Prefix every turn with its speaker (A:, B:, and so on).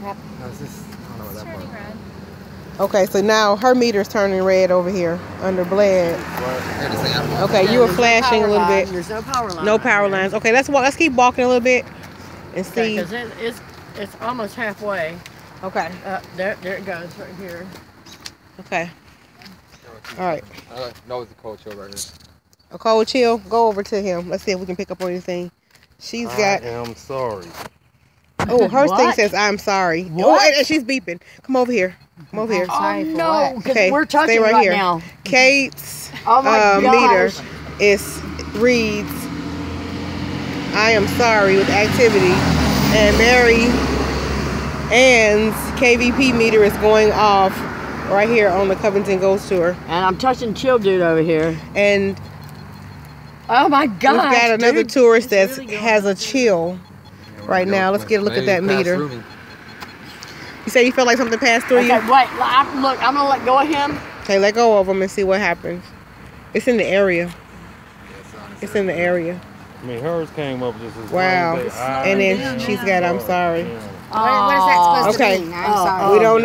A: No, it's just, I don't know what that
B: Turning red.
C: Okay, so now her meter's turning red over here under bled.
A: Here, this thing out.
C: Okay, you were flashing a little bit.
D: There's no power line.
C: No power lines. Okay, let's walk. Let's keep walking a little bit and see.
D: Because it, it's it's almost halfway.
C: Okay.
D: Uh, there there it goes right here.
C: Okay. All right.
A: Uh, no, it's a cold chill right here.
C: A cold chill. Go over to him. Let's see if we can pick up on anything. She's got.
E: I am sorry.
C: Oh, her thing says I'm sorry. Oh,
D: What?
C: and- and she's beeping. Come over here. Come over here.
D: oh no, because
C: Okay,
D: we're touching
C: stay right
D: right,
C: here.
D: now.
C: Kate's
D: Oh my
C: uh, meter is reads I am sorry with activity and Mary Ann's EVP meter is going off right here on the Covington Ghost Tour
D: And I'm touching chill dude over here.
C: and
D: Oh my God.
C: we've got another
D: dude.
C: tourist that
D: really
C: has a chill right now. Let's get a look at that meter. You say you feel like something passed through
D: Okay,
C: you?
D: wait. Look, I'm gonna let go of him.
C: Okay, let go of him and see what happens. It's in the area. It's in the area.
E: I mean, hers came up just as
C: Wow.
E: plain as
C: And then
E: am
C: she's got I'm sorry.
E: sorry.
B: What, what is that supposed
C: Okay.
B: to mean? I'm
D: Oh,
B: sorry.
D: oh.
C: We don't